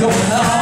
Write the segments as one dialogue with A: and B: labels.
A: よな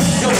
A: Yo,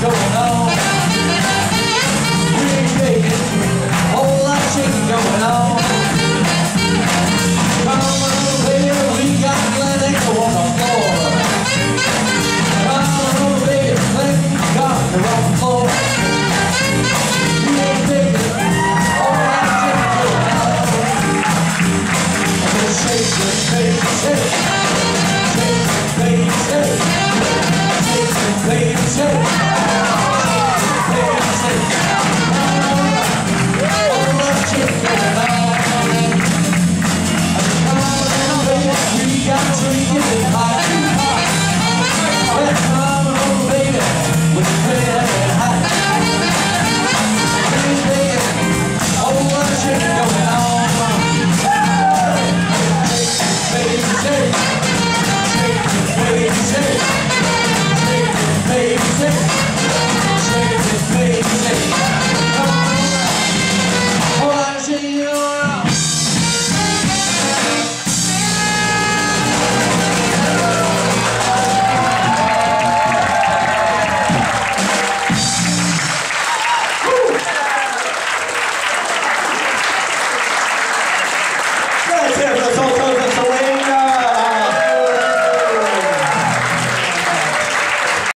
A: going on. Thank you.